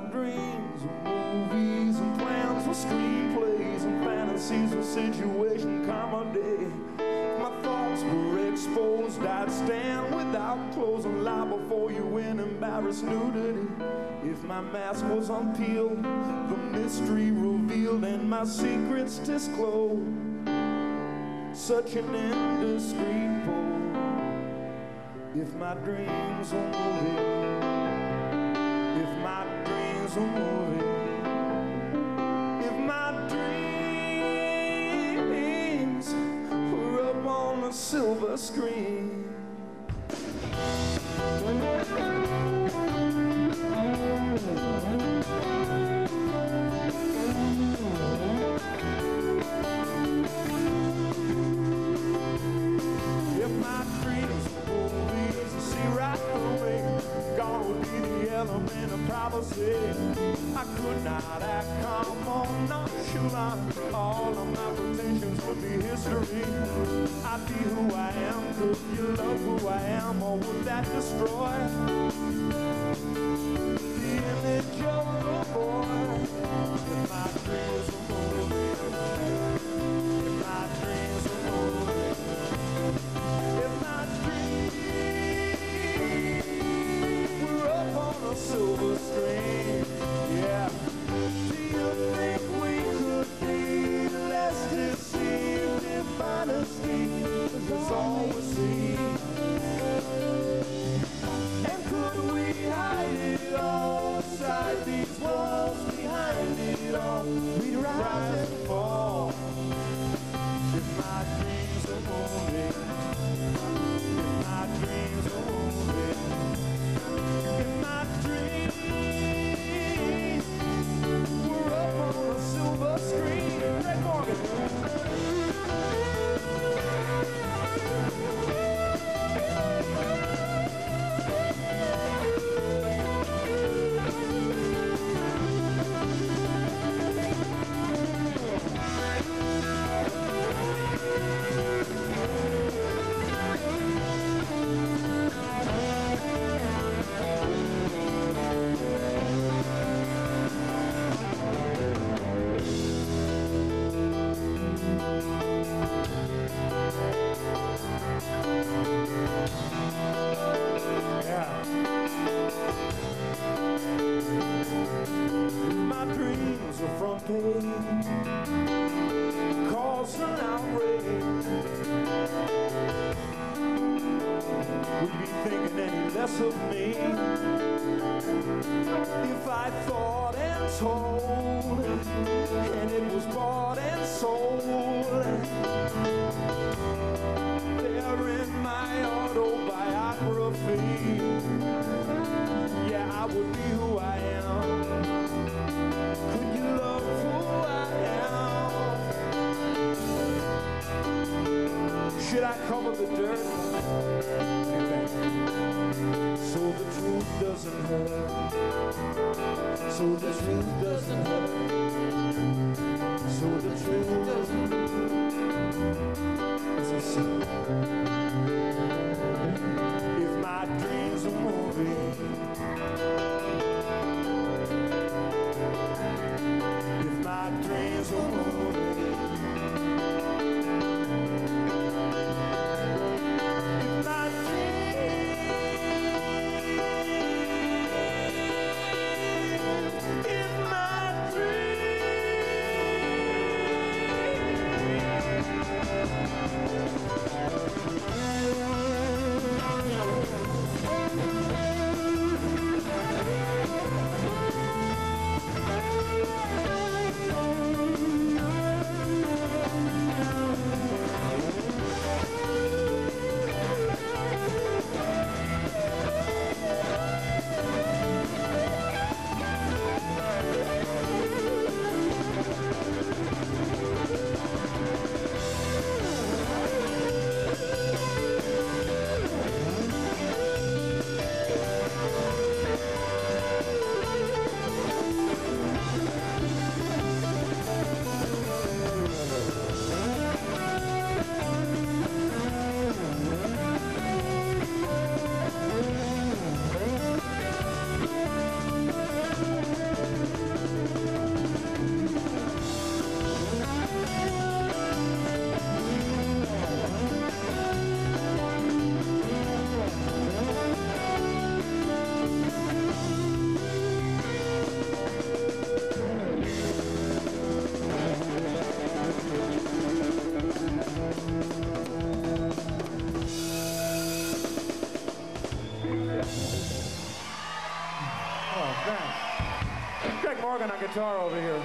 dreams were movies and plans were screenplays and fantasies were situation comedy. If My thoughts were exposed. I'd stand without clothes and lie before you in embarrassed nudity. If my mask was unpeeled, the mystery revealed and my secrets disclosed. Such an indiscreet pose. If my dreams were my were moving, if my dreams were up on a silver screen. I could not act calm or nonchalant. All of my pretensions would be history. I'd be who I am. Could you love who I am, or would that destroy of me if I thought and told, and it was bought and sold? There in my autobiography. Yeah, I would be who I am. Could you love who I am? Should I cover the dirt? So the truth doesn't hurt. So Oh, thanks. Greg Morgan on guitar over here.